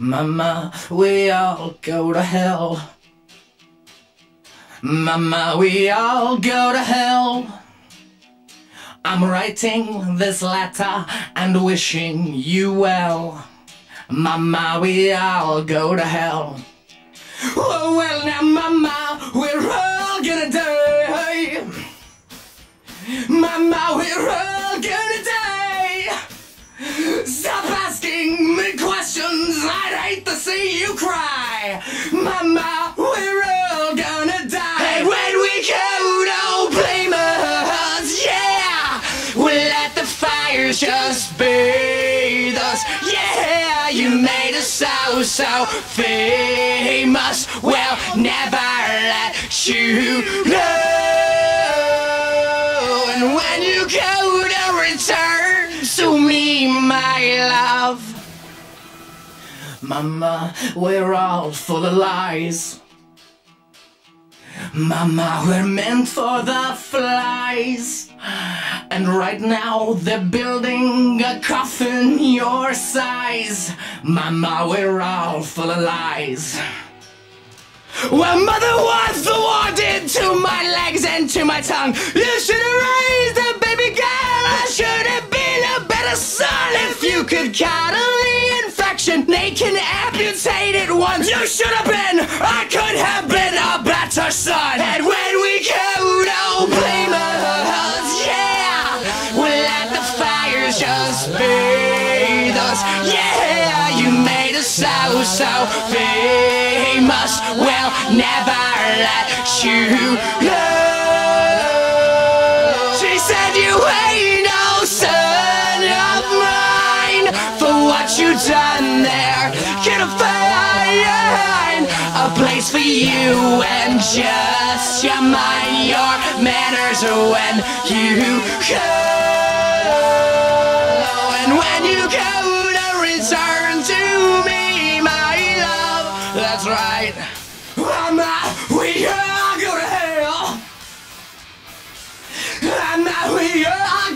Mama, we all go to hell. Mama, we all go to hell. I'm writing this letter and wishing you well. Mama, we all go to hell. Oh, well, now, Mama, we're all gonna die. Mama, we're you cry. Mama, we're all gonna die. And when we go, don't blame us. Yeah, we'll let the fires just bathe us. Yeah, you made us so, so famous. Well, never let you go. And when you go to return to me, my love. Mama, we're all full of lies. Mama, we're meant for the flies. And right now they're building a coffin your size. Mama, we're all full of lies. Well, mother was the war did to my legs and to my tongue. You should have raised a baby girl. I should have been a better son. If you could infection, they can amputate it once. You should have been. I could have been a better son. And when we go, don't blame us. Yeah, we'll let the fires just bathe us. Yeah, you made us so so famous. Well, never let you go. She said you ain't no son of mine for what you done a place for you and just your mind, your manners when you go. And when you go to return to me, my love, that's right. Mama, we all go to hell. Mama, we all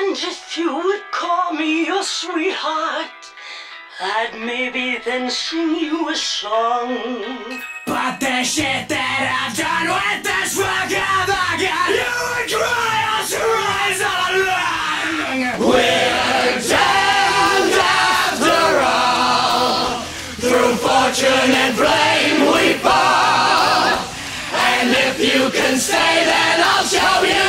And if you would call me your sweetheart, I'd maybe then sing you a song. But the shit that I've done with this fucking got you would cry us to rise all along. We're damned after all. Through fortune and flame we fall. And if you can stay, then I'll show you